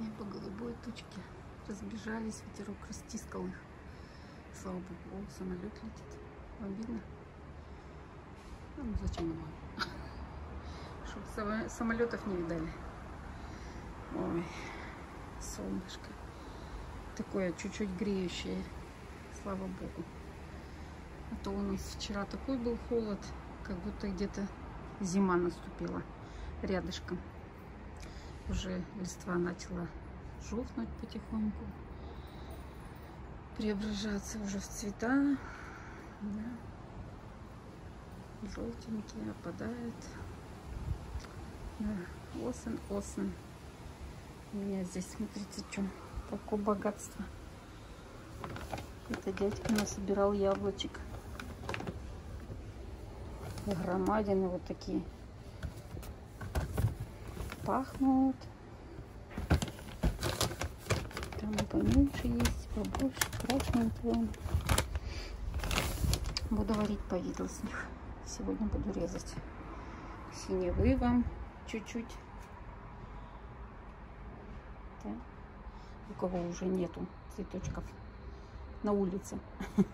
Небо голубой, тучки разбежались, ветерок растискал их. Слава богу, о, самолет летит. Вам видно? Ну, зачем оно? Чтобы самолетов не видали. Ой, солнышко. Такое чуть-чуть греющее. Слава богу. А то у нас вчера такой был холод, как будто где-то зима наступила рядышком. Уже листва начала жухнуть потихоньку, преображаться уже в цвета. Да. Желтенькие опадает. Да. Осен, осен. У меня здесь, смотрите, что, такое богатство. Это дядька насобирал яблочек. Громадины вот такие. Пахнут. Там поменьше есть, побольше, красненькие. Буду варить повидло с них. Сегодня буду резать синевы вам чуть-чуть. У кого уже нету цветочков на улице.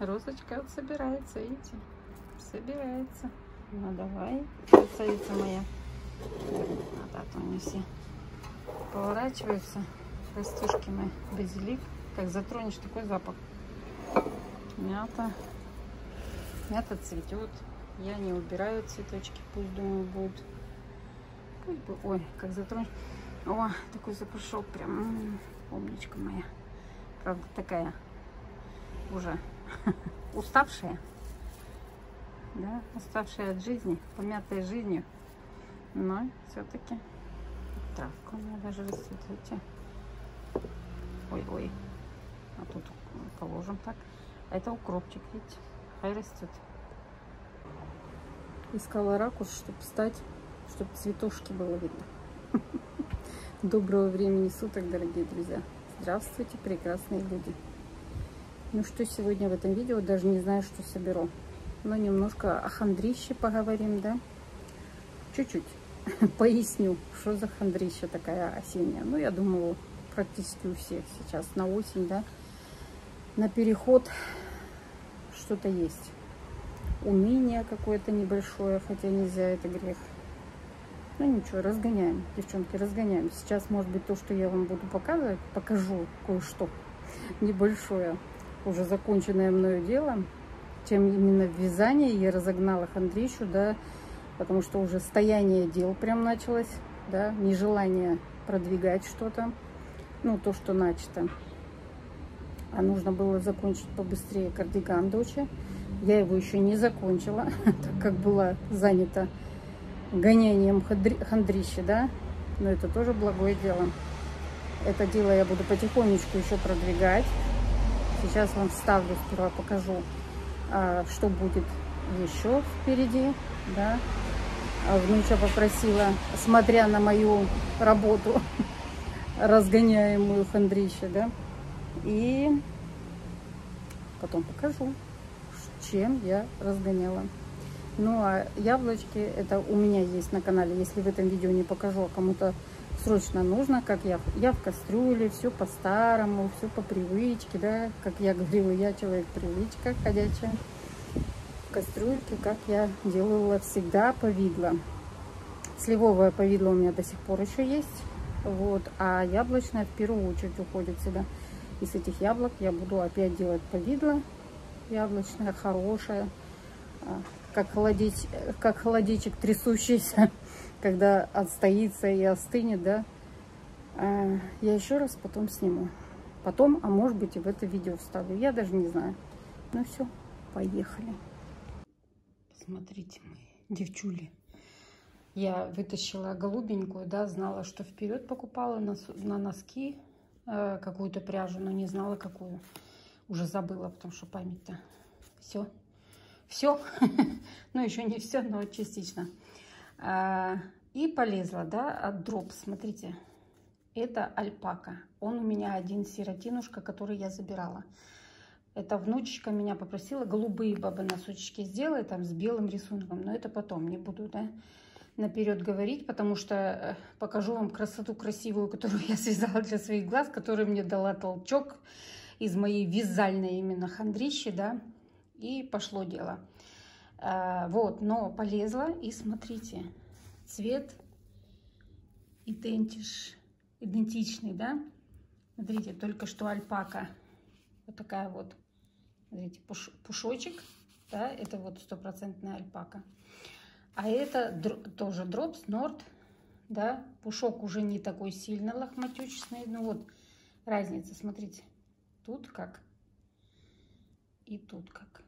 Розочка вот собирается, видите? Собирается. Ну давай, красавица моя. А то они все поворачиваются. Растишки мои, базилик. Как затронешь, такой запах. Мята. Мята цветет. Я не убираю цветочки, пусть, думаю, будут. Пусть бы... Ой, как затронешь. О, такой запашок прям. Умничка моя. Правда, такая уже уставшая. Да, уставшая от жизни, помятая жизнью. Но все-таки травка у меня даже растет, видите. Ой-ой. А тут положим так. А это укропчик, видите. Хай растет. Искала ракурс, чтобы встать, чтобы цветушки было видно. Доброго времени суток, дорогие друзья. Здравствуйте, прекрасные люди. Ну что сегодня в этом видео, даже не знаю, что соберу. Но немножко о хандрище поговорим, да? Чуть-чуть поясню, что за хандрища такая осенняя. Ну, я думаю, практически у всех сейчас на осень, да, на переход что-то есть. Уныние какое-то небольшое, хотя нельзя, это грех. Ну ничего, разгоняем, девчонки, разгоняем. Сейчас, может быть, то, что я вам буду показывать, покажу кое-что небольшое, уже законченное мною дело. Тем именно в вязании я разогнала хандрищу, да, потому что уже стояние дел прям началось, да, нежелание продвигать что-то ну, то, что начато. А нужно было закончить побыстрее кардиган дочи. Я его еще не закончила, так как была занята гонянием хандрища, да. Но это тоже благое дело. Это дело я буду потихонечку еще продвигать. Сейчас вам вставлю, сперва покажу, а, что будет еще впереди, да. А внуча попросила, смотря на мою работу, разгоняемую хандрища, да. И потом покажу, чем я разгоняла. Ну, а яблочки, это у меня есть на канале. Если в этом видео не покажу, а кому-то срочно нужно, как я, я в кастрюле, все по-старому, все по привычке, да, как я говорила, я человек привычка ходячая. Кастрюльке, как я делала всегда, повидло. Сливовое повидло у меня до сих пор еще есть. Вот, а яблочная в первую очередь уходит сюда. Из этих яблок я буду опять делать повидло яблочное, хорошее, а, как, холодить, как холодичек трясущийся, когда отстоится и остынет, да. А, я еще раз потом сниму. Потом, а может быть и в это видео вставлю. Я даже не знаю. Ну все, поехали. Смотрите, мои девчули. Я вытащила голубенькую, да, знала, что вперед покупала на, на носки э, какую-то пряжу, но не знала, какую. Уже забыла, потому что память-то. Все. Все. ну, еще не все, но частично. А, и полезла, да, от дроп. Смотрите, это альпака. Он у меня один сиротинушка, который я забирала. Это внучечка меня попросила голубые бабы носочки сделай там с белым рисунком. Но это потом, не буду, да. наперед говорить, потому что э, покажу вам красоту красивую, которую я связала для своих глаз, которая мне дала толчок из моей вязальной именно хандрищи, да, и пошло дело. А, вот, но полезла, и смотрите, цвет идентиш, идентичный, да, смотрите, только что альпака, вот такая вот, смотрите, пуш, пушочек, да, это вот стопроцентная альпака. А это тоже дропс, норд, да, пушок уже не такой сильно лохматючный, ну вот разница, смотрите, тут как и тут как.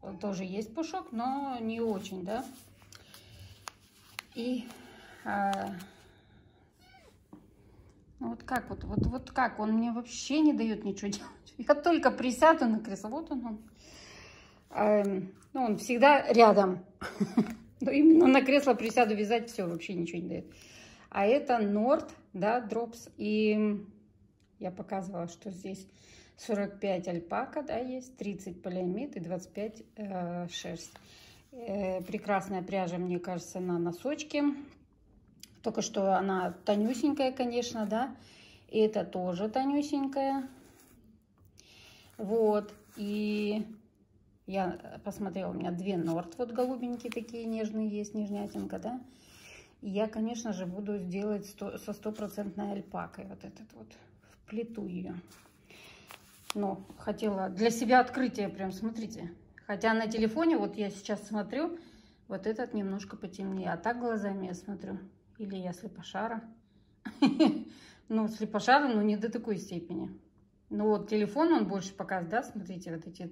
Вот тоже есть пушок, но не очень, да. И а, ну вот как вот, вот, вот как, он мне вообще не дает ничего делать. Я только присяду на кресло, вот он, он. А, ну, он всегда рядом. Но именно на кресло присяду вязать, все, вообще ничего не дает. А это Норд, да, дропс. И я показывала, что здесь 45 альпака, да, есть, 30 полиамид и 25 э, шерсть. Э, прекрасная пряжа, мне кажется, на носочки. Только что она тонюсенькая, конечно, да. И это тоже тонюсенькая. Вот. И я посмотрела, у меня две Норд, вот голубенькие такие нежные есть, нежнятинка, да. И я, конечно же, буду сделать 100, со стопроцентной альпакой вот этот вот, вплету ее. Но хотела для себя открытие прям, смотрите. Хотя на телефоне, вот я сейчас смотрю, вот этот немножко потемнее. А так глазами я смотрю. Или я слепошара. Ну, слепошара, но не до такой степени. Ну вот телефон он больше показывает, да, смотрите, вот эти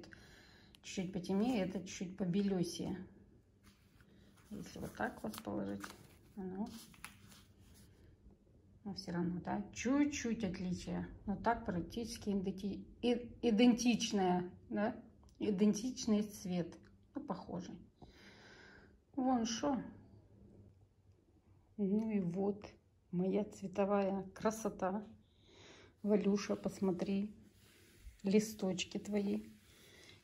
чуть-чуть потемнее, это чуть-чуть побелесее. Если вот так вот положить, ну, но все равно, да, чуть-чуть отличие. Но так практически идентичное, да, идентичный цвет, ну, похожий. Вон что. Ну и вот моя цветовая красота. Валюша, посмотри, листочки твои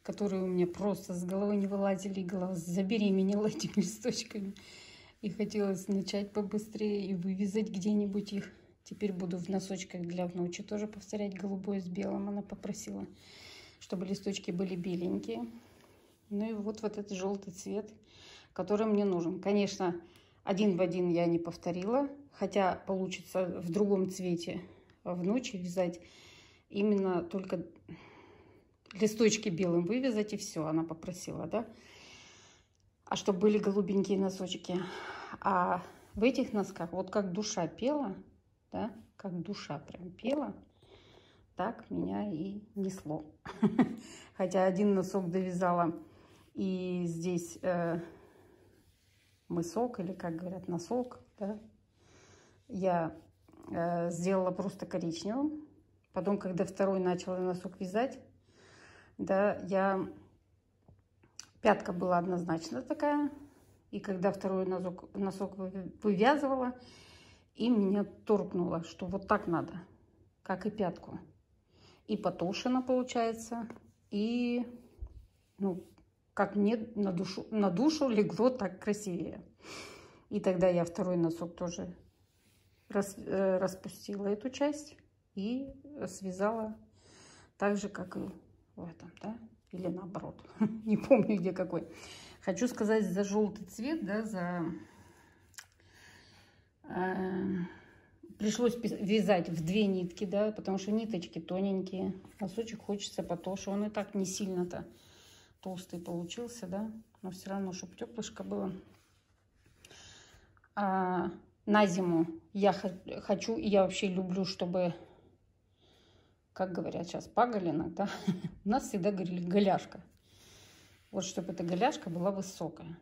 которые у меня просто с головы не вылазили, и голова забеременела этими листочками. И хотелось начать побыстрее и вывязать где-нибудь их. Теперь буду в носочках для внучи тоже повторять голубое с белым. Она попросила, чтобы листочки были беленькие. Ну и вот, вот этот желтый цвет, который мне нужен. Конечно, один в один я не повторила, хотя получится в другом цвете внучи вязать именно только листочки белым вывязать, и все, она попросила, да. А чтобы были голубенькие носочки. А в этих носках, вот как душа пела, да, как душа прям пела, так меня и несло. Хотя один носок довязала, и здесь э, мысок, или как говорят, носок, да, я э, сделала просто коричневым. Потом, когда второй начала носок вязать, да, я... Пятка была однозначно такая. И когда второй носок, носок вывязывала, и меня торкнуло, что вот так надо, как и пятку. И потушено получается, и, ну, как мне на душу, на душу легло так красивее. И тогда я второй носок тоже рас, э, распустила эту часть и связала так же, как и в этом, да, или наоборот, не помню где какой. Хочу сказать за желтый цвет, да, за... Э, пришлось вязать в две нитки, да, потому что ниточки тоненькие. Носочек хочется потолще, он и так не сильно-то толстый получился, да, но все равно, чтобы теплышко было. А на зиму я хочу, я вообще люблю, чтобы как говорят сейчас, паголинок, да, у нас всегда говорили голяшка. Вот чтобы эта голяшка была высокая.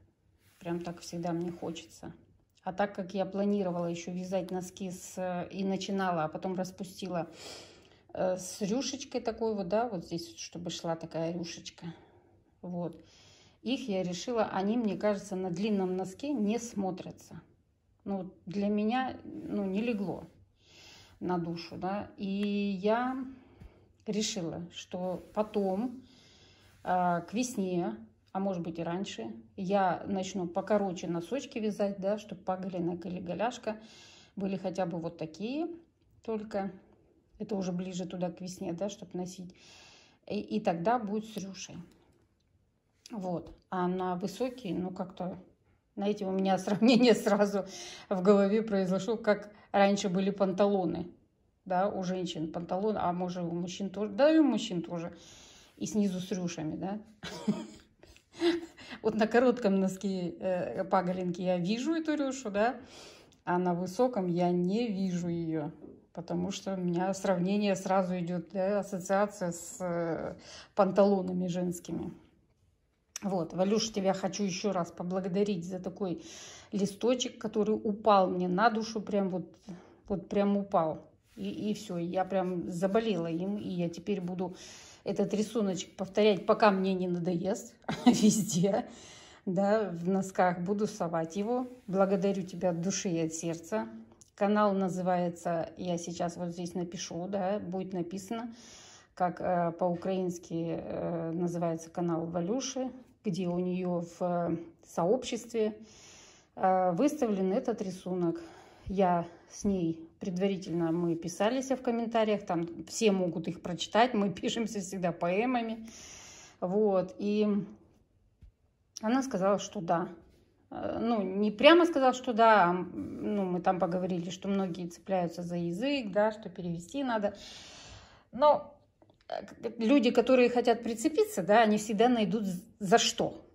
Прям так всегда мне хочется. А так как я планировала еще вязать носки с, и начинала, а потом распустила э, с рюшечкой такой вот, да, вот здесь, чтобы шла такая рюшечка. Вот. Их я решила, они, мне кажется, на длинном носке не смотрятся. Ну, для меня, ну, не легло на душу, да. И я решила, что потом, а, к весне, а может быть и раньше, я начну покороче носочки вязать, да, чтобы паголинок или голяшка были хотя бы вот такие только. Это уже ближе туда к весне, да, чтобы носить. И, и тогда будет с рюшей. Вот. А на высокие, ну как-то, знаете, у меня сравнение сразу в голове произошло, как раньше были панталоны. Да, у женщин панталоны, а может у мужчин тоже, да и у мужчин тоже. И снизу с рюшами, да. Вот на коротком носке э, паголинки я вижу эту рюшу, да, а на высоком я не вижу ее, потому что у меня сравнение сразу идет, да, ассоциация с э, панталонами женскими. Вот, Валюш, тебя хочу еще раз поблагодарить за такой листочек, который упал мне на душу, прям вот, вот прям упал. И, и все, я прям заболела им, и я теперь буду этот рисуночек повторять, пока мне не надоест везде, да, в носках буду совать его. Благодарю тебя от души и от сердца. Канал называется, я сейчас вот здесь напишу, да, будет написано, как э, по-украински э, называется канал Валюши, где у нее в э, сообществе э, выставлен этот рисунок. Я с ней предварительно мы писались в комментариях, там все могут их прочитать, мы пишемся всегда поэмами. Вот, и она сказала, что да. Э, ну, не прямо сказала, что да, а, ну, мы там поговорили, что многие цепляются за язык, да, что перевести надо. Но люди, которые хотят прицепиться, да, они всегда найдут за что.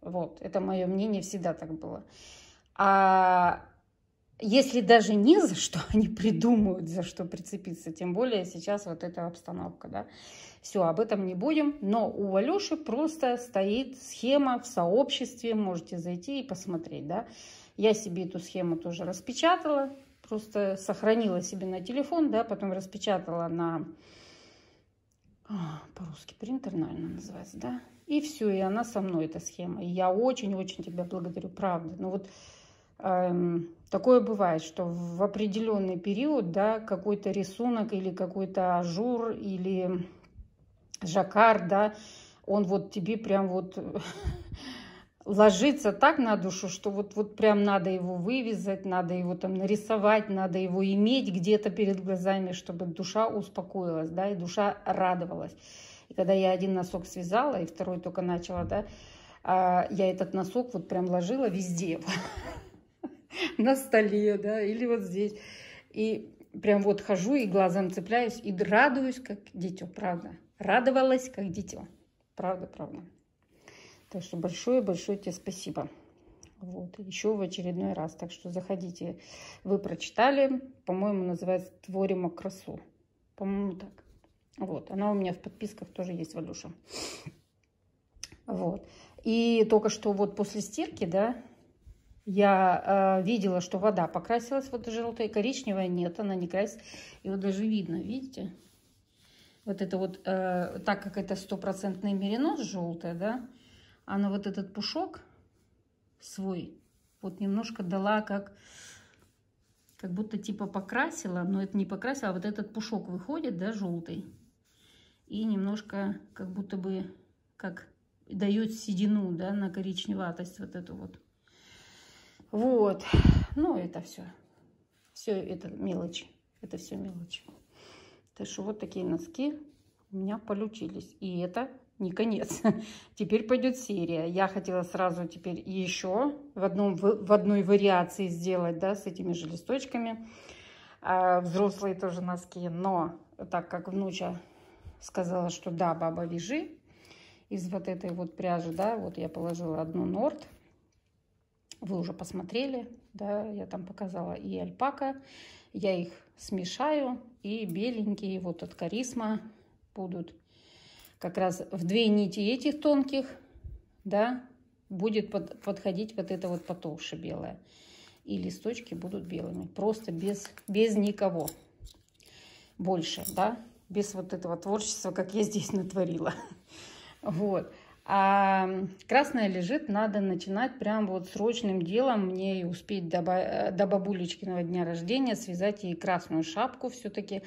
Вот, это мое мнение, всегда так было. А если даже не за что, они придумают, за что прицепиться. Тем более сейчас вот эта обстановка, да. Все, об этом не будем. Но у Валюши просто стоит схема в сообществе. Можете зайти и посмотреть, да. Я себе эту схему тоже распечатала. Просто сохранила себе на телефон, да, потом распечатала на... А, по-русски принтер, наверное, называется, да. И все, и она со мной, эта схема. И я очень-очень тебя благодарю, правда. Ну вот Эм, такое бывает, что в определенный период да, какой-то рисунок или какой-то ажур или жаккард, да, он вот тебе прям вот ложится так на душу, что вот, вот прям надо его вывязать, надо его там нарисовать, надо его иметь где-то перед глазами, чтобы душа успокоилась, да, и душа радовалась. И когда я один носок связала, и второй только начала, да, а, я этот носок вот прям ложила везде. на столе, да, или вот здесь. И прям вот хожу и глазом цепляюсь и радуюсь, как дитё, правда. Радовалась, как дитё. Правда, правда. Так что большое-большое тебе спасибо. Вот, еще в очередной раз. Так что заходите. Вы прочитали, по-моему, называется «Творимо красу». По-моему, так. Вот, она у меня в подписках тоже есть, Валюша. Вот. И только что вот после стирки, да, я э, видела, что вода покрасилась, вот желтая, коричневая нет, она не красится. И вот даже видно, видите? Вот это вот, э, так как это стопроцентный меринос желтая, да, она вот этот пушок свой вот немножко дала как, как будто типа покрасила, но это не покрасила, а вот этот пушок выходит, да, желтый. И немножко как будто бы как дает седину, да, на коричневатость вот эту вот. Вот. Ну, это все. Все это мелочи. Это все мелочи. Так что вот такие носки у меня получились. И это не конец. Теперь пойдет серия. Я хотела сразу теперь еще в, одном, в одной вариации сделать, да, с этими же листочками. А, взрослые тоже носки. Но так как внуча сказала, что да, баба, вяжи из вот этой вот пряжи, да, вот я положила одну норт вы уже посмотрели, да, я там показала и альпака. Я их смешаю, и беленькие вот от карисма будут как раз в две нити этих тонких, да, будет под, подходить вот это вот потолще белое. И листочки будут белыми, просто без, без никого больше, да, без вот этого творчества, как я здесь натворила. Вот. А красная лежит, надо начинать прям вот срочным делом мне успеть до, до бабулечкиного дня рождения связать ей красную шапку все-таки.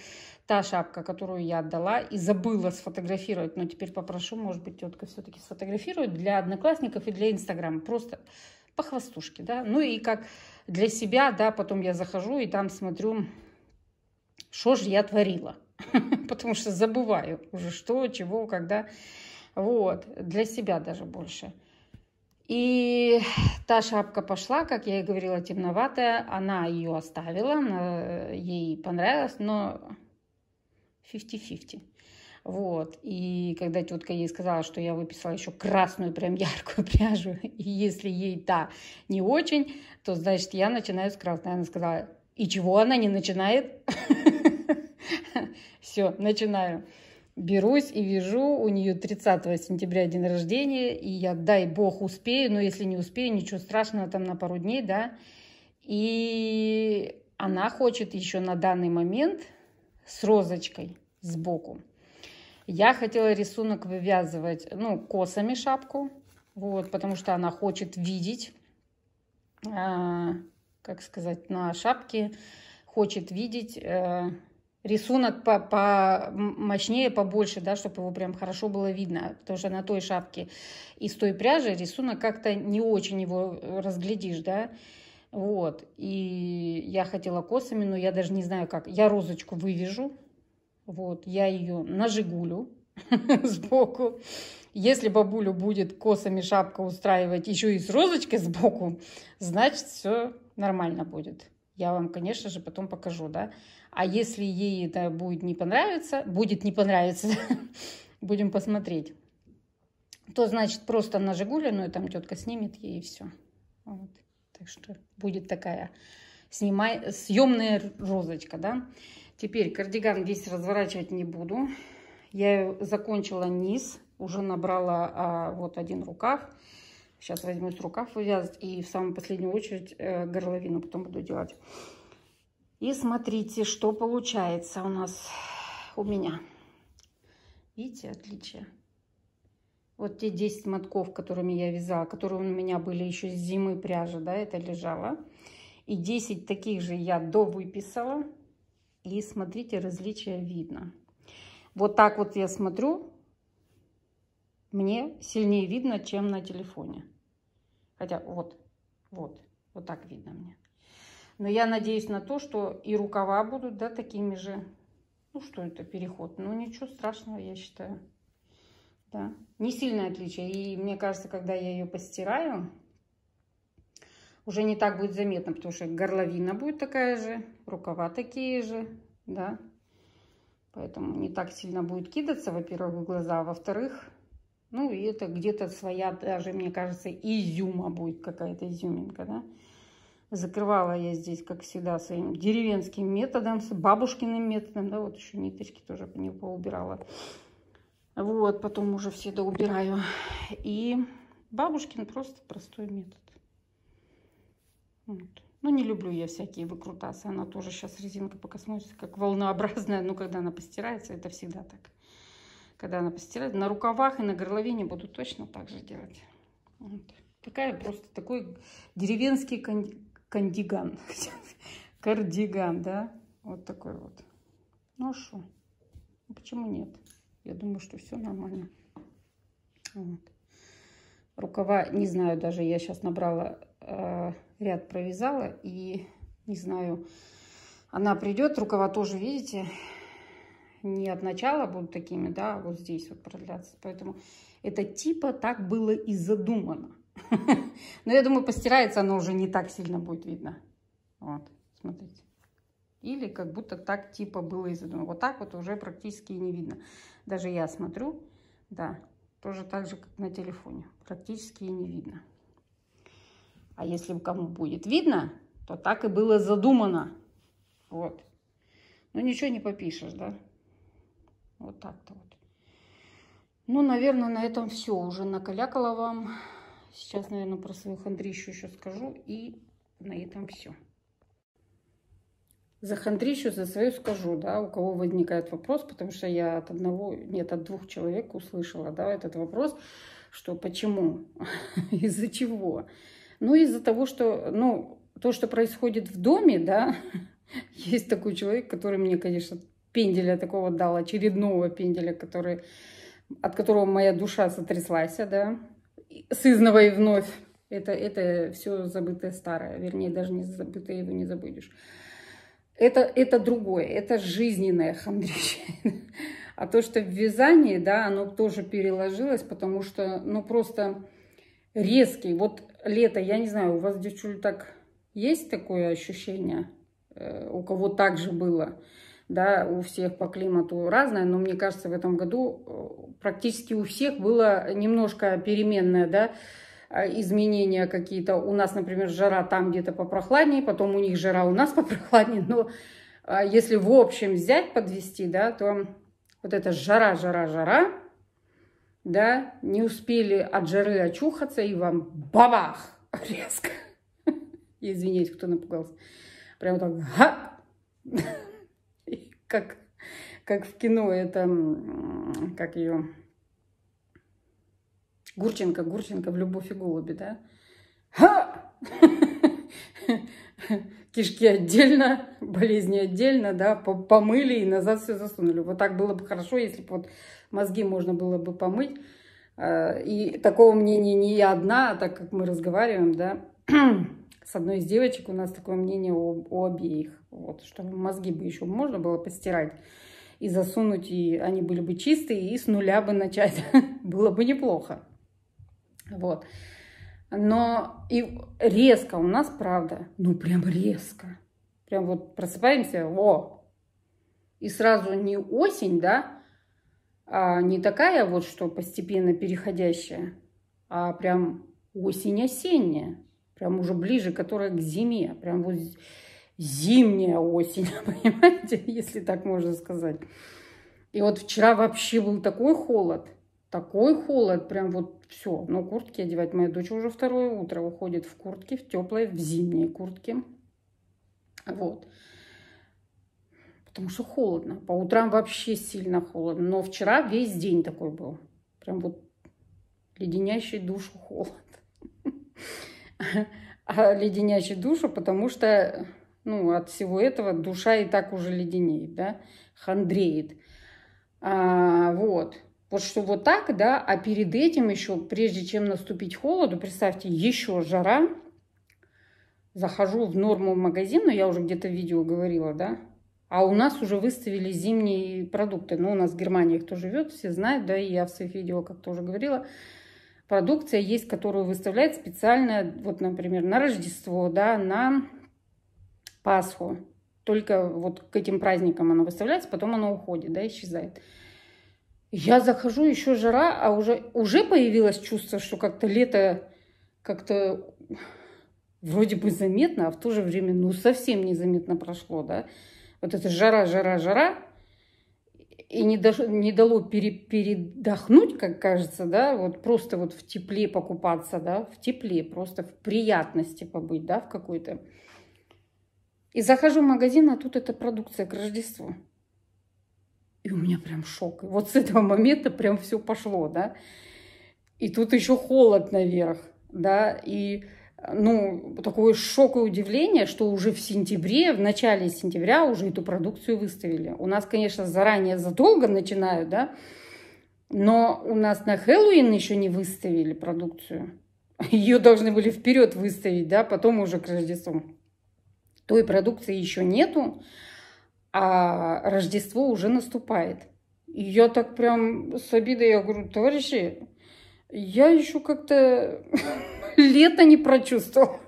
Та шапка, которую я отдала и забыла сфотографировать, но теперь попрошу, может быть, тетка все-таки сфотографирует для одноклассников и для Инстаграма. Просто по хвостушке, да. Ну и как для себя, да, потом я захожу и там смотрю, что же я творила. Потому что забываю уже что, чего, когда. Вот, для себя даже больше. И та шапка пошла, как я и говорила, темноватая. Она ее оставила, она, ей понравилось, но 50-50. Вот. И когда тетка ей сказала, что я выписала еще красную, прям яркую пряжу, и если ей та не очень, то значит я начинаю с красной. Она сказала, и чего она не начинает? Все, начинаю. Берусь и вяжу. У нее 30 сентября день рождения. И я, дай бог, успею. Но если не успею, ничего страшного, там на пару дней, да. И она хочет еще на данный момент с розочкой сбоку. Я хотела рисунок вывязывать, ну, косами шапку, вот, потому что она хочет видеть, э, как сказать, на шапке, хочет видеть э, рисунок по, по мощнее, побольше, да, чтобы его прям хорошо было видно, потому что на той шапке из той пряжи рисунок как-то не очень его разглядишь, да, вот, и я хотела косами, но я даже не знаю как, я розочку вывяжу, вот, я ее нажигулю сбоку. Если бабулю будет косами шапка устраивать еще и с розочкой сбоку, значит, все нормально будет. Я вам, конечно же, потом покажу, да. А если ей это будет не понравиться, будет не понравиться, будем посмотреть, то значит просто на Жигуле, ну и там тетка снимет ей и все. Вот. Так что будет такая снимай, съемная розочка, да. Теперь кардиган весь разворачивать не буду. Я закончила низ, уже набрала а, вот один рукав. Сейчас возьмусь рукав вывязать и в самую последнюю очередь э, горловину потом буду делать. И смотрите, что получается у нас, у меня. Видите отличие? Вот те 10 мотков, которыми я вязала, которые у меня были еще с зимы пряжи, да, это лежало. И 10 таких же я довыписала. И смотрите, различия видно. Вот так вот я смотрю, мне сильнее видно, чем на телефоне. Хотя вот, вот, вот так видно мне. Но я надеюсь на то, что и рукава будут, да, такими же. Ну, что это, переход. Ну, ничего страшного, я считаю. Да, не сильное отличие. И мне кажется, когда я ее постираю, уже не так будет заметно, потому что горловина будет такая же, рукава такие же, да. Поэтому не так сильно будет кидаться, во-первых, в глаза, а во-вторых, ну, и это где-то своя, даже, мне кажется, изюма будет какая-то изюминка, да. Закрывала я здесь, как всегда, своим деревенским методом, с бабушкиным методом, да, вот еще ниточки тоже нему поубирала. Вот, потом уже все доубираю. И бабушкин просто простой метод. Вот. Ну, не люблю я всякие выкрутасы. Она тоже сейчас резинка пока смотрится как волнообразная. Но когда она постирается, это всегда так. Когда она постирается, на рукавах и на горловине буду точно так же делать. Вот. Такая просто такой деревенский кон кандиган. Кардиган, да? Вот такой вот. Ну, а что? Ну, почему нет? Я думаю, что все нормально. Вот. Рукава, не знаю, даже я сейчас набрала э, ряд провязала. И не знаю, она придет. Рукава тоже, видите, не от начала будут такими, да, вот здесь вот продляться. Поэтому это типа так было и задумано. Но я думаю, постирается оно уже не так сильно будет видно. Вот, смотрите. Или как будто так типа было и задумано. Вот так вот уже практически не видно. Даже я смотрю, да, тоже так же, как на телефоне. Практически и не видно. А если кому будет видно, то так и было задумано. Вот. Ну, ничего не попишешь, да? Вот так-то вот. Ну, наверное, на этом все. Уже накалякала вам. Сейчас, наверное, про свою хандрищу еще скажу. И на этом все. За хандрищу, за свою скажу, да, у кого возникает вопрос, потому что я от одного, нет, от двух человек услышала, да, этот вопрос, что почему, из-за чего. Ну, из-за того, что, ну, то, что происходит в доме, да, есть такой человек, который мне, конечно, пенделя такого дал, очередного пенделя, который, от которого моя душа сотряслась, да, с изновой вновь. Это, это все забытое старое, вернее, даже не забытое его не забудешь. Это, это другое, это жизненное хандрище. А то, что в вязании, да, оно тоже переложилось, потому что, ну, просто резкий. Вот лето, я не знаю, у вас, девчуль, так есть такое ощущение? Э, у кого так же было? Да, у всех по климату разное, но мне кажется, в этом году э, практически у всех было немножко переменное, да, а, изменения какие-то. У нас, например, жара там где-то попрохладнее, потом у них жара у нас попрохладнее. Но а, если в общем взять, подвести, да, то вот эта жара, жара, жара, да, не успели от жары очухаться, и вам бабах резко. Извиняюсь, кто напугался. Прям так, ха! как, как в кино, это, как ее, Гурченко, Гурченко в «Любовь и голуби», да? Ха! Кишки отдельно, болезни отдельно, да, помыли и назад все засунули. Вот так было бы хорошо, если бы вот мозги можно было бы помыть. А, и такого мнения не я одна, а так как мы разговариваем, да, с одной из девочек у нас такое мнение у, у обеих. Вот, что мозги бы еще можно было постирать и засунуть, и они были бы чистые, и с нуля бы начать. было бы неплохо. Вот. Но и резко у нас, правда, ну прям резко. Прям вот просыпаемся, о! И сразу не осень, да, а не такая вот, что постепенно переходящая, а прям осень-осенняя. Прям уже ближе, которая к зиме. Прям вот зимняя осень, понимаете, если так можно сказать. И вот вчера вообще был такой холод такой холод, прям вот все. Но куртки одевать. Моя дочь уже второе утро уходит в куртке, в теплой, в зимние куртки. Вот. Потому что холодно. По утрам вообще сильно холодно. Но вчера весь день такой был. Прям вот леденящий душу холод. А леденящий душу, потому что ну, от всего этого душа и так уже леденеет, да, хандреет. А, вот. Вот что вот так, да, а перед этим еще, прежде чем наступить холоду, представьте, еще жара. Захожу в норму в магазин, но я уже где-то в видео говорила, да, а у нас уже выставили зимние продукты. Ну, у нас в Германии кто живет, все знают, да, и я в своих видео как-то уже говорила. Продукция есть, которую выставляют специально, вот, например, на Рождество, да, на Пасху. Только вот к этим праздникам оно выставляется, потом оно уходит, да, исчезает. Я захожу, еще жара, а уже, уже появилось чувство, что как-то лето как-то вроде бы заметно, а в то же время ну совсем незаметно прошло, да. Вот это жара, жара, жара, и не, до, не дало пере, передохнуть, как кажется, да, вот просто вот в тепле покупаться, да, в тепле, просто в приятности побыть, да, в какой-то. И захожу в магазин, а тут эта продукция к Рождеству. И у меня прям шок. И вот с этого момента прям все пошло, да. И тут еще холод наверх, да, и ну, такое шок и удивление, что уже в сентябре, в начале сентября уже эту продукцию выставили. У нас, конечно, заранее задолго начинают, да, но у нас на Хэллоуин еще не выставили продукцию. Ее должны были вперед выставить, да, потом уже к Рождеству. Той продукции еще нету, а Рождество уже наступает. И я так прям с обидой, я говорю, товарищи, я еще как-то лето не прочувствовал.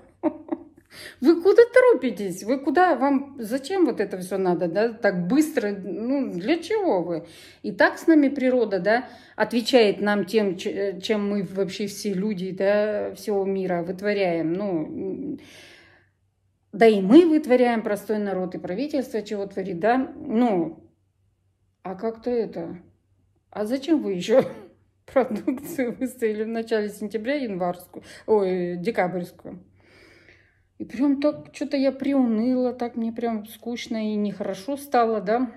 Вы куда торопитесь? Вы куда? Вам зачем вот это все надо, да? Так быстро? Ну, для чего вы? И так с нами природа, да, отвечает нам тем, чем мы вообще все люди, да, всего мира вытворяем. Ну, да и мы вытворяем, простой народ, и правительство чего творит, да? Ну, а как-то это... А зачем вы еще продукцию выставили в начале сентября январскую, ой, декабрьскую? И прям так, что-то я приуныла, так мне прям скучно и нехорошо стало, да?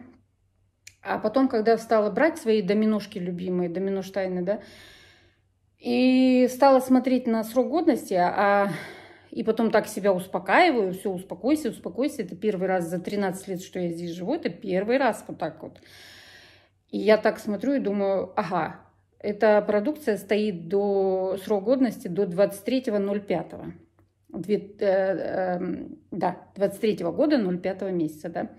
А потом, когда стала брать свои доминошки любимые, доминоштайны, да, И стала смотреть на срок годности, а и потом так себя успокаиваю, все, успокойся, успокойся. Это первый раз за 13 лет, что я здесь живу, это первый раз вот так вот. И я так смотрю и думаю, ага, эта продукция стоит до срок годности до 23.05. Э, э, да, 23 -го года, 05 месяца, да.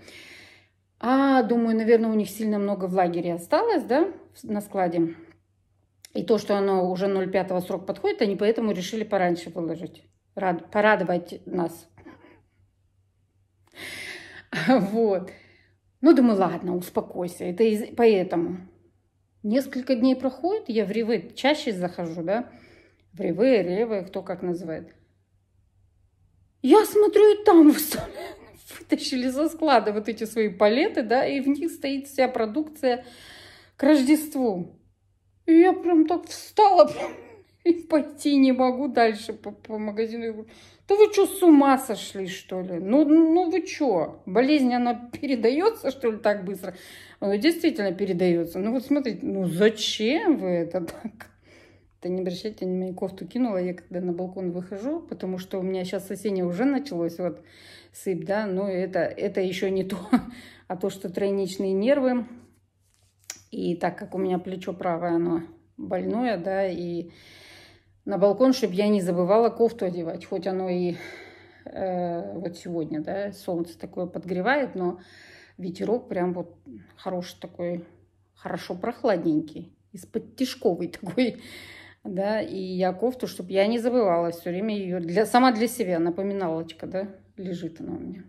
А, думаю, наверное, у них сильно много в лагере осталось, да, на складе. И то, что оно уже 0,5 срок подходит, они поэтому решили пораньше выложить рад, порадовать нас. Вот. Ну, думаю, ладно, успокойся. Это из, поэтому. Несколько дней проходит, я в Ревы чаще захожу, да? В Ревы, Ревы, кто как называет. Я смотрю, и там вытащили со склада вот эти свои палеты, да, и в них стоит вся продукция к Рождеству. И я прям так встала, прям и пойти не могу дальше по, по магазину. Я говорю, да вы что, с ума сошли, что ли? Ну, ну вы что? Болезнь, она передается, что ли, так быстро? Она действительно передается. Ну вот смотрите, ну зачем вы это так? Да не обращайте внимания, кофту кинула я, когда на балкон выхожу, потому что у меня сейчас осеннее уже началось, вот сыпь, да, но это, это еще не то, а то, что тройничные нервы, и так как у меня плечо правое, оно больное, да, и на балкон, чтобы я не забывала кофту одевать, хоть оно и э, вот сегодня, да, солнце такое подгревает, но ветерок прям вот хороший такой, хорошо прохладненький, из-под тишковый такой, да, и я кофту, чтобы я не забывала все время ее, для, сама для себя, напоминалочка, да, лежит она у меня.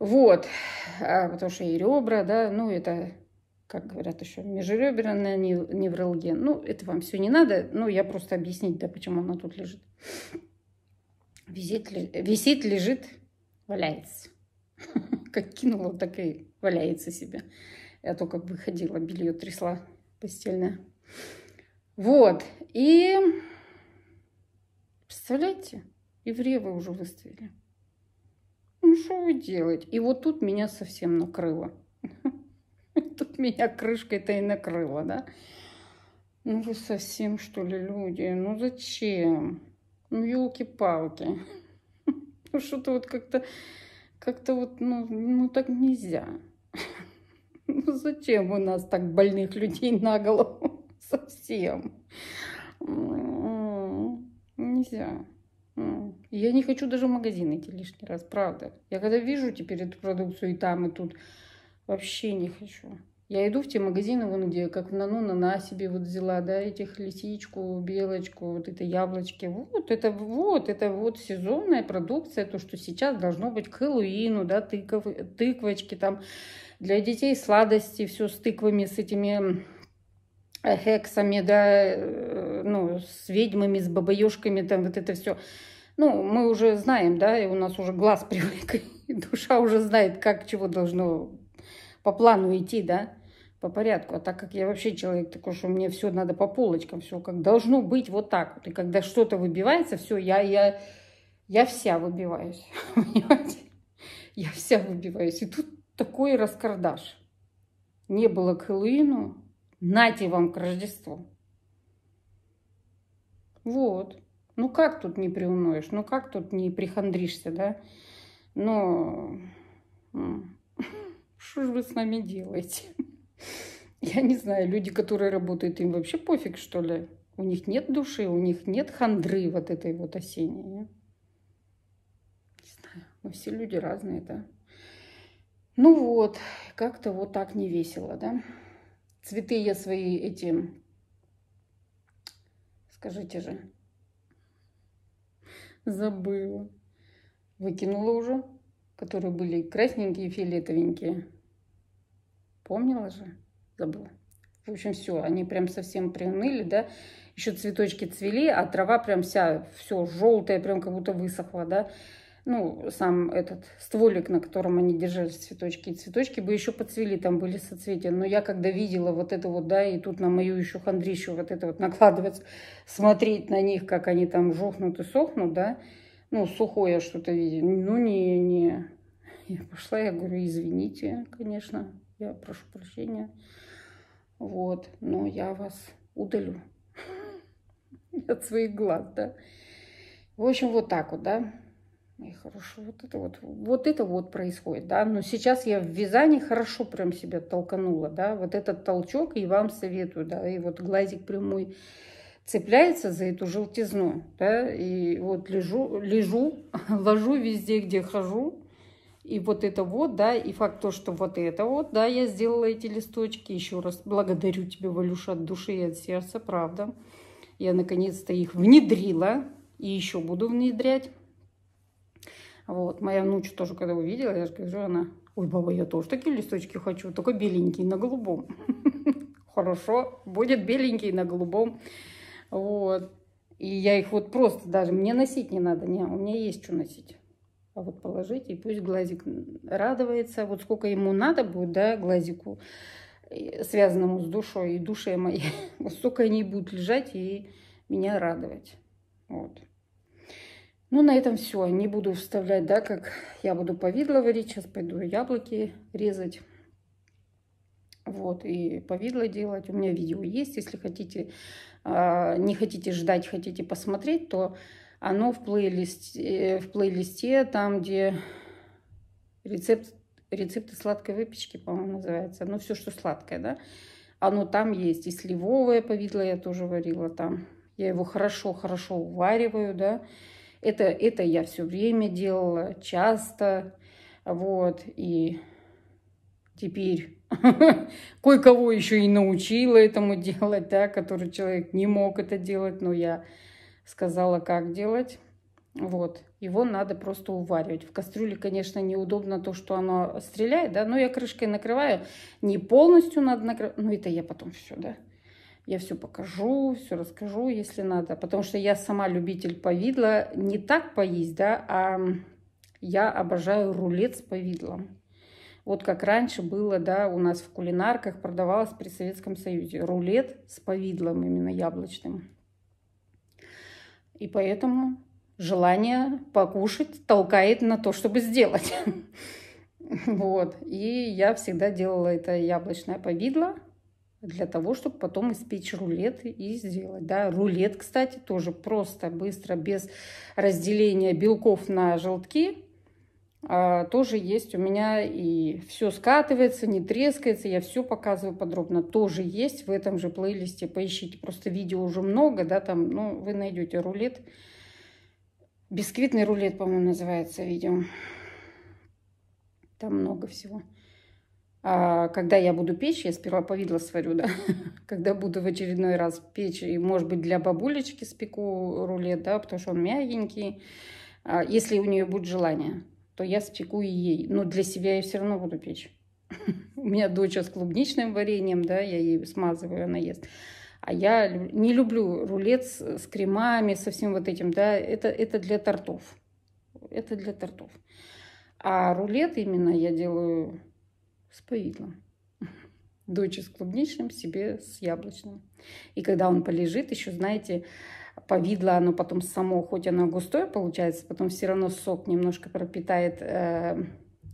Вот, а, потому что и ребра, да, ну это как говорят еще, межреберная невралгия. Ну, это вам все не надо, ну, я просто объяснить, да, почему она тут лежит. Висит, висит лежит, валяется. Как кинула, так и валяется себе. Я только выходила, белье трясла постельное. Вот, и представляете, Ревы уже выставили. Ну, что вы делаете? И вот тут меня совсем накрыло. Тут меня крышкой-то и накрыло, да? Ну вы совсем, что ли, люди? Ну зачем? Ну, елки-палки. Ну, что-то вот как-то, как-то вот, ну, ну, так нельзя. Ну, зачем у нас так больных людей на голову? Совсем. Нельзя. Я не хочу даже в магазин идти лишний раз, правда. Я когда вижу теперь эту продукцию и там, и тут, Вообще не хочу. Я иду в те магазины, вон где, как на, ну, на себе вот взяла, да, этих лисичку, белочку, вот это яблочки. Вот, это вот, это вот сезонная продукция, то, что сейчас должно быть к Хэллоуину, да, тыков, тыквочки там, для детей сладости, все с тыквами, с этими э, хексами, да, э, ну, с ведьмами, с бабаёшками, там вот это все. Ну, мы уже знаем, да, и у нас уже глаз привык, и душа уже знает, как чего должно по плану идти, да, по порядку. А так как я вообще человек такой, что мне все надо по полочкам, все как должно быть вот так вот. И когда что-то выбивается, все, я, я, я вся выбиваюсь, понимаете? Я вся выбиваюсь. И тут такой раскардаш. Не было к Хэллоуину, нате вам к Рождеству. Вот. Ну как тут не приуноешь? Ну как тут не прихандришься, да? Но что же вы с нами делаете? Я не знаю, люди, которые работают, им вообще пофиг, что ли? У них нет души, у них нет хандры вот этой вот осенней. Не, знаю, мы все люди разные, да? Ну вот, как-то вот так не весело, да? Цветы я свои эти, скажите же, забыла. Выкинула уже которые были красненькие, фиолетовенькие. Помнила же? Забыла. В общем, все, они прям совсем приуныли, да. Еще цветочки цвели, а трава прям вся, все желтая, прям как будто высохла, да. Ну, сам этот стволик, на котором они держались, цветочки. И цветочки бы еще поцвели, там были соцветия. Но я когда видела вот это вот, да, и тут на мою еще хандрищу вот это вот накладывать, смотреть на них, как они там жухнут и сохнут, да, ну, сухое что-то видеть. Ну, не, не. Я пошла, я говорю, извините, конечно, я прошу прощения. Вот, но я вас удалю. от своих глаз, да. В общем, вот так вот, да. И хорошо, вот это вот, вот это вот происходит, да. Но сейчас я в вязании хорошо прям себя толканула, да. Вот этот толчок и вам советую, да. И вот глазик прямой цепляется за эту желтизну, да. И вот лежу, лежу, ложу везде, где хожу. И вот это вот, да, и факт то, что вот это вот, да, я сделала эти листочки. Еще раз благодарю тебя, Валюша, от души и от сердца, правда. Я наконец-то их внедрила и еще буду внедрять. Вот, моя внучка тоже, когда увидела, я же говорю, она, ой, баба, я тоже такие листочки хочу, только беленькие на голубом. Хорошо, будет беленький на голубом. Вот. И я их вот просто даже, мне носить не надо, не, у меня есть что носить. А вот положить, и пусть глазик радуется. Вот сколько ему надо будет, да, глазику, связанному с душой и душе моей, вот столько они будут лежать и меня радовать. Вот. Ну, на этом все. Не буду вставлять, да, как я буду повидло варить. Сейчас пойду яблоки резать. Вот, и повидло делать. У меня видео есть. Если хотите, а, не хотите ждать, хотите посмотреть, то оно в плейлисте, в плейлисте там, где рецепт рецепты сладкой выпечки, по-моему, называется. Ну, все, что сладкое, да. Оно там есть. И сливовое повидло я тоже варила там. Я его хорошо-хорошо увариваю, да. Это, это я все время делала, часто. Вот. И теперь кое-кого еще и научила этому делать, да, который человек не мог это делать, но я сказала, как делать. Вот. Его надо просто уваривать. В кастрюле, конечно, неудобно то, что оно стреляет, да, но я крышкой накрываю. Не полностью надо накрывать. Ну, это я потом все, да. Я все покажу, все расскажу, если надо. Потому что я сама любитель повидла. Не так поесть, да, а я обожаю рулет с повидлом. Вот как раньше было, да, у нас в кулинарках продавалось при Советском Союзе. Рулет с повидлом именно яблочным. И поэтому желание покушать толкает на то, чтобы сделать. Вот. И я всегда делала это яблочное повидло для того, чтобы потом испечь рулет и сделать. Да, рулет, кстати, тоже просто, быстро, без разделения белков на желтки. А, тоже есть у меня и все скатывается, не трескается. Я все показываю подробно. Тоже есть в этом же плейлисте. Поищите. Просто видео уже много, да, там, ну, вы найдете рулет. Бисквитный рулет, по-моему, называется видео. Там много всего. А когда я буду печь, я сперва повидло сварю, да. Когда буду в очередной раз печь, и, может быть, для бабулечки спеку рулет, да, потому что он мягенький. А если у нее будет желание, то я спеку и ей. Но для себя я все равно буду печь. У меня дочь с клубничным вареньем, да, я ей смазываю, она ест. А я не люблю рулет с, с кремами, со всем вот этим, да, это, это для тортов. Это для тортов. А рулет именно я делаю с повидлом. Дочь с клубничным, себе с яблочным. И когда он полежит, еще, знаете, повидло, оно потом само, хоть оно густое получается, потом все равно сок немножко пропитает э,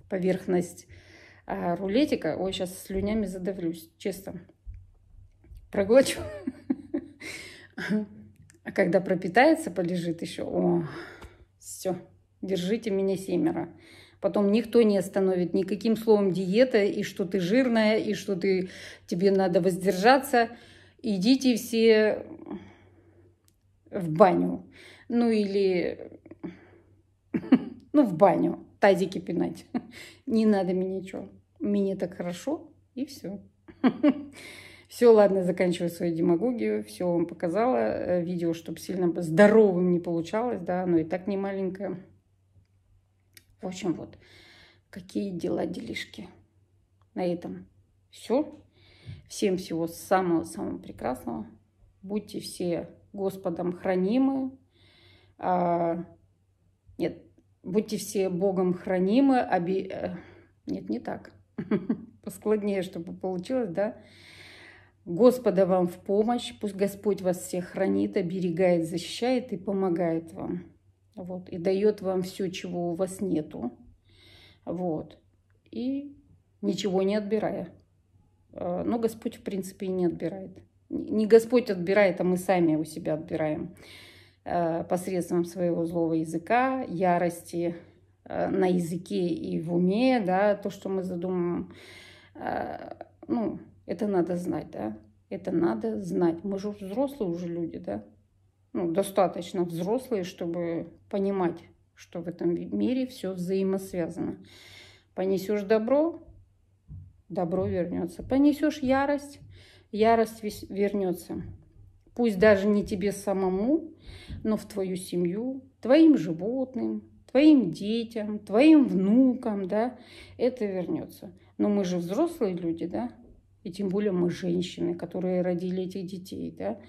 поверхность э, рулетика. Ой, сейчас слюнями задавлюсь, честно проглочу. А когда пропитается, полежит еще, о, все, держите меня семеро. Потом никто не остановит никаким словом диета, и что ты жирная, и что ты, тебе надо воздержаться. Идите все в баню. Ну или, ну в баню, тазики пинать. Не надо мне ничего. Мне так хорошо, и все. Все, ладно, заканчиваю свою демагогию. Все вам показала. Э, видео, чтобы сильно здоровым не получалось, да, но и так не маленькое. В общем, вот, какие дела, делишки. На этом все. Всем всего самого-самого прекрасного. Будьте все Господом хранимы. А, нет, будьте все Богом хранимы. Оби... Э, нет, не так. Поскладнее, чтобы получилось, да. Господа вам в помощь. Пусть Господь вас всех хранит, оберегает, защищает и помогает вам. Вот. И дает вам все, чего у вас нету. Вот. И ничего не отбирая. А, но Господь, в принципе, и не отбирает. Не Господь отбирает, а мы сами у себя отбираем э, посредством своего злого языка, ярости э, на языке и в уме, да, то, что мы задумываем. Э, ну, это надо знать, да. Это надо знать. Мы же взрослые уже люди, да. Ну, достаточно взрослые, чтобы понимать, что в этом мире все взаимосвязано. Понесешь добро, добро вернется. Понесешь ярость, ярость вернется. Пусть даже не тебе самому, но в твою семью, твоим животным, твоим детям, твоим внукам, да, это вернется. Но мы же взрослые люди, да, и тем более мы женщины, которые родили этих детей, да,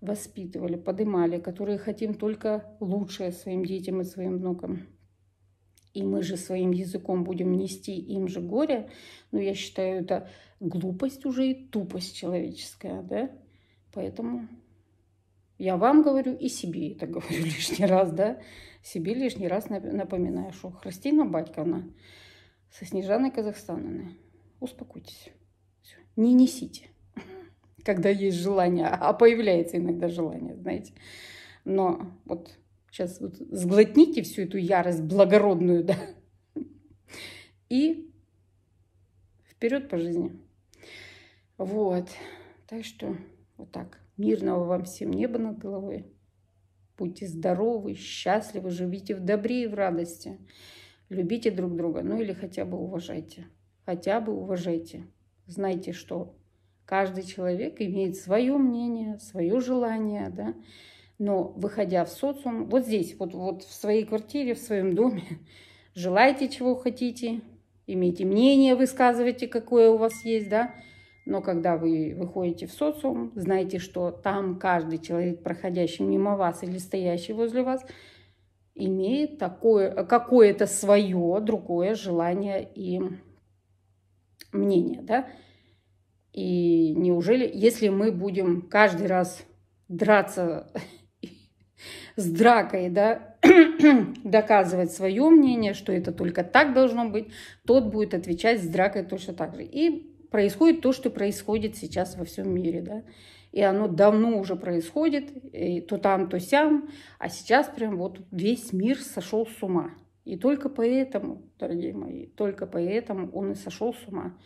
воспитывали, подымали, которые хотим только лучшее своим детям и своим внукам. И мы же своим языком будем нести им же горе, но я считаю, это глупость уже и тупость человеческая, да? Поэтому я вам говорю и себе это говорю лишний раз, да? Себе лишний раз напоминаю, что Христина Батьковна со Снежаной Казахстановной, успокойтесь. Все. Не несите, когда есть желание, а появляется иногда желание, знаете. Но вот сейчас вот сглотните всю эту ярость благородную, да, и вперед по жизни. Вот. Так что вот так. Мирного вам всем неба над головой. Будьте здоровы, счастливы, живите в добре и в радости. Любите друг друга, ну или хотя бы уважайте. Хотя бы уважайте. Знайте, что каждый человек имеет свое мнение, свое желание, да. Но выходя в социум, вот здесь, вот, вот в своей квартире, в своем доме, желайте, чего хотите, имейте мнение, высказывайте, какое у вас есть, да, но когда вы выходите в социум, знайте, что там каждый человек, проходящий мимо вас или стоящий возле вас, имеет такое, какое-то свое другое желание и мнение, да. И неужели, если мы будем каждый раз драться с дракой, да, доказывать свое мнение, что это только так должно быть, тот будет отвечать с дракой точно так же. И происходит то, что происходит сейчас во всем мире, да. И оно давно уже происходит, и то там, то сям, а сейчас прям вот весь мир сошел с ума. И только поэтому, дорогие мои, только поэтому он и сошел с ума.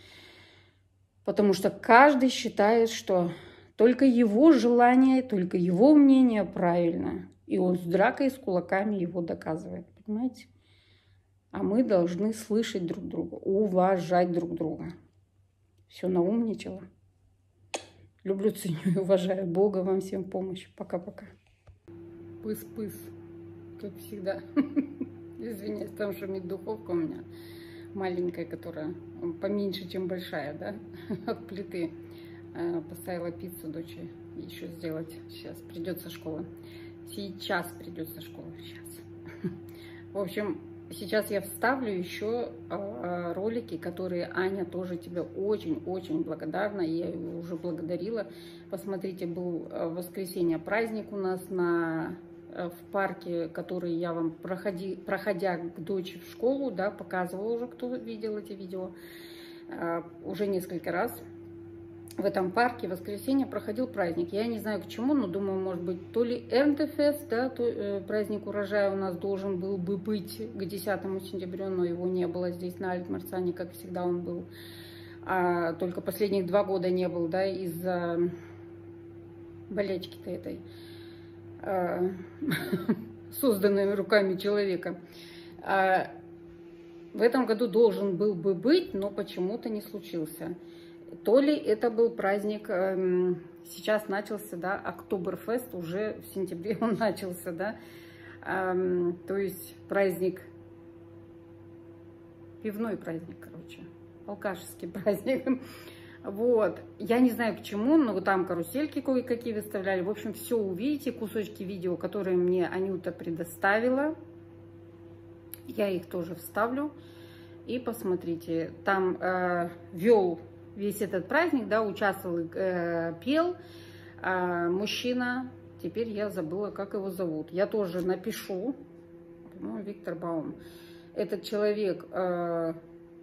Потому что каждый считает, что только его желание, только его мнение правильно. И он с дракой, с кулаками его доказывает, понимаете? А мы должны слышать друг друга, уважать друг друга все наумничала. Люблю, ценю и уважаю Бога. Вам всем помощь. Пока-пока. Пыс-пыс, как всегда. Извиняюсь, там шумит духовка у меня маленькая, которая поменьше, чем большая, да, от плиты. А, поставила пиццу дочери еще сделать. Сейчас придется школа. Сейчас придется школа. Сейчас. В общем, Сейчас я вставлю еще а, ролики, которые Аня тоже тебе очень-очень благодарна. Я ее уже благодарила. Посмотрите, был а, воскресенье праздник у нас на, а, в парке, который я вам, проходи, проходя к дочери в школу, да, показывала уже, кто видел эти видео, уже несколько раз в этом парке в воскресенье проходил праздник. Я не знаю к чему, но думаю, может быть, то ли Эрнтефест, да, то, э, праздник урожая у нас должен был бы быть к 10 сентября, но его не было здесь на Альтмарсане, как всегда он был. А только последних два года не был, да, из-за болячки-то этой, э, созданной руками человека. А в этом году должен был бы быть, но почему-то не случился то ли это был праздник, эм, сейчас начался, да, Октоберфест, уже в сентябре он начался, да, эм, то есть праздник, пивной праздник, короче, алкашеский праздник. Вот, я не знаю к чему, но там карусельки кое-какие выставляли. В общем, все увидите, кусочки видео, которые мне Анюта предоставила. Я их тоже вставлю. И посмотрите, там э, вел весь этот праздник, да, участвовал, э, пел э, мужчина. Теперь я забыла, как его зовут. Я тоже напишу. Ну, Виктор Баум. Этот человек э,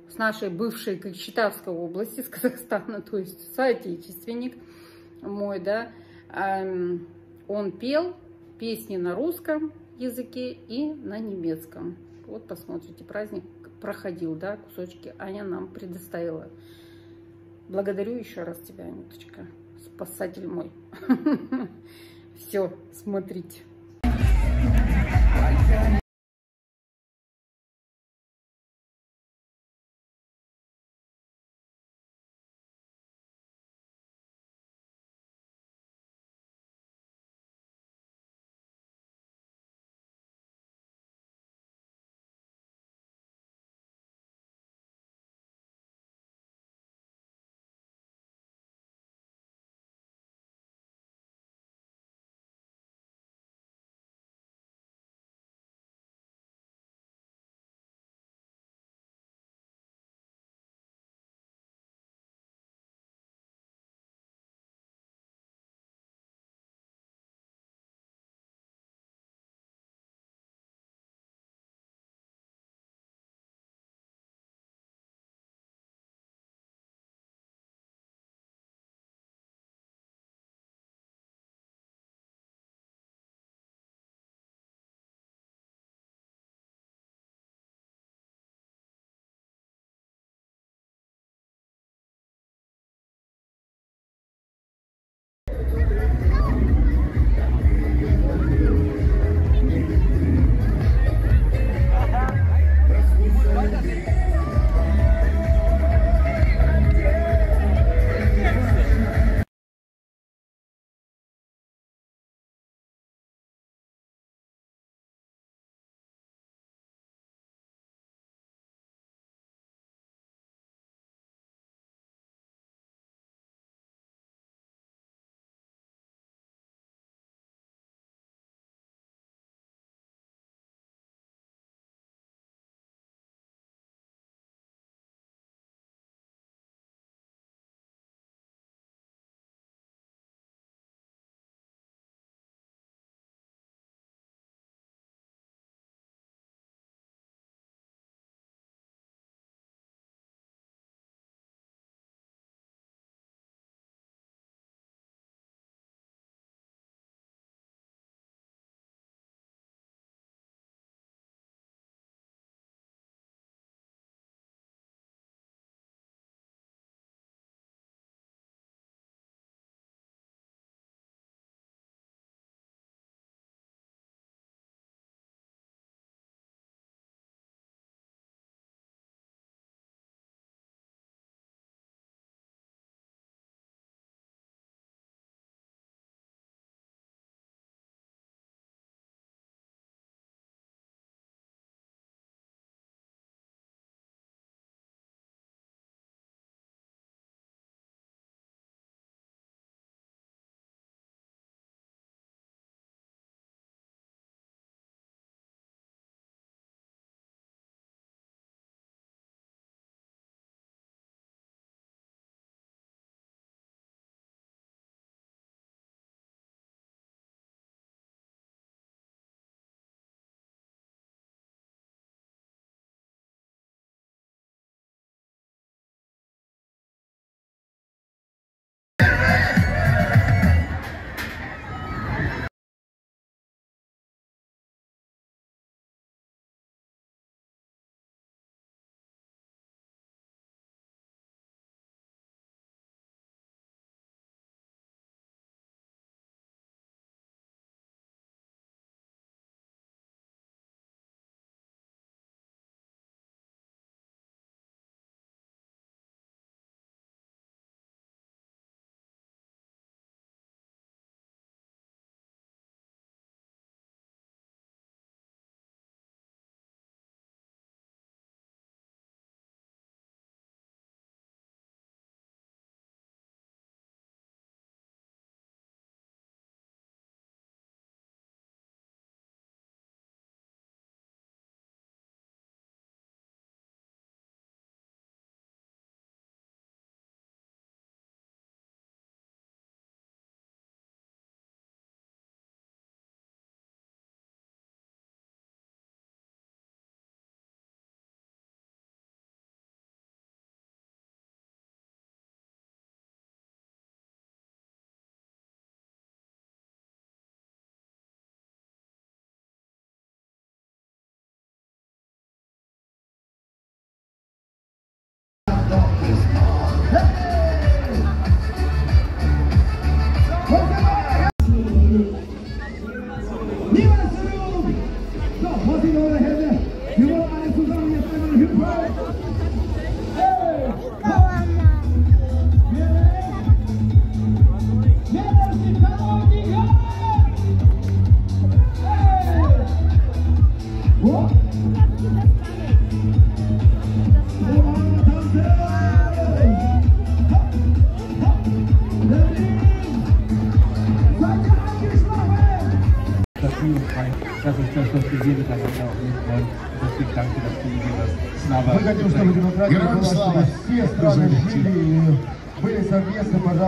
с нашей бывшей Кочетавской области, с Казахстана, то есть соотечественник. мой, да, он пел песни на русском языке и на немецком. Вот посмотрите, праздник проходил, да, кусочки Аня нам предоставила. Благодарю еще раз тебя, Анюточка, спасатель мой. Все, смотрите.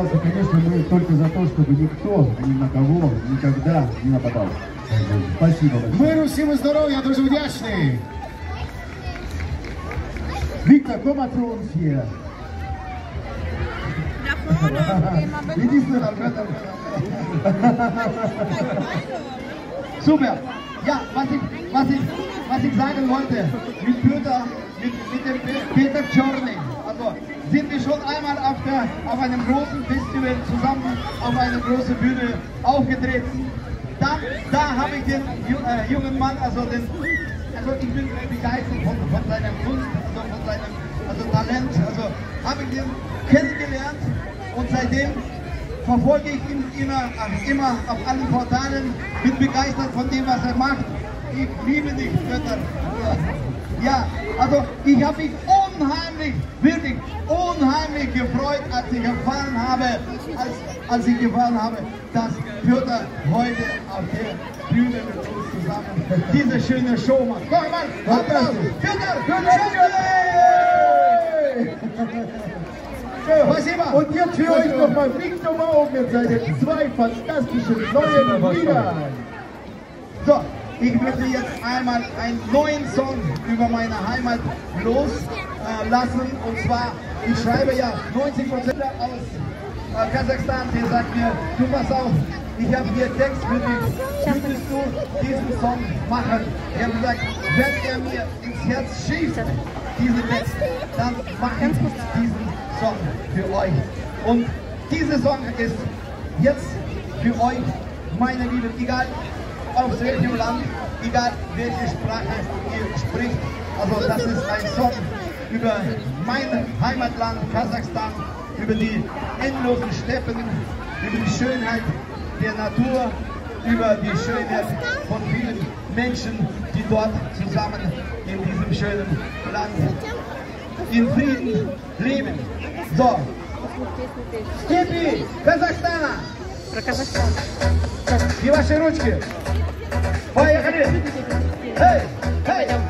Пожалуйста. Конечно, мы только за то, чтобы никто ни на кого никогда не нападал. Спасибо большое. Миру всім і здоров'я, дуже вдячний. Виктор, komm zu uns hier. Иди сюда, братан. Super. Ja, was ich, was ich, was ich sagen wollte, mit Peter, mit, mit dem Pe- Peter Czorny, also sind wir schon einmal auf, der, auf einem großen Festival zusammen auf einer großen Bühne aufgetreten. Da, da habe ich den äh, jungen Mann, also den, also ich bin begeistert von, von seiner Kunst, also von seinem also Talent, also habe ich den kennengelernt und seitdem verfolge ich ihn immer, immer auf allen Portalen, bin begeistert von dem, was er macht. Ich liebe dich, Götter. Ja, also ich habe mich unheimlich, wirklich unheimlich gefreut, als ich erfahren habe, als, als ich erfahren habe, dass Piotr heute auf der Bühne mit uns zusammen diese schöne Show macht. Nochmal, Applaus! Piotr, Piotr, Und jetzt für euch nochmal Blick nochmal oben, jetzt seid ihr zwei fantastische neue Lieder. So, ich möchte jetzt einmal einen neuen Song über meine Heimat loslassen. Äh, und zwar, ich schreibe ja 90% aus äh, Kasachstan, der sagt mir, du pass auf, ich habe hier Text für dich, würdest du diesen Song machen? Ich habe gesagt, wenn er mir ins Herz schießt, diesen Text, dann mache ich diesen Song für euch. Und dieser Song ist jetzt für euch, meine Lieben, egal aus welchem Land, egal welche Sprache ihr spricht. Also das ist ein Song über mein Heimatland Kasachstan, über die endlosen Steppen, über die Schönheit der Natur, über die Schönheit von vielen Menschen, die dort zusammen in diesem schönen Land in Frieden leben. So, Степи, Казахстана! Про Казахстан. И ваши ручки. Поехали! Эй, эй! Я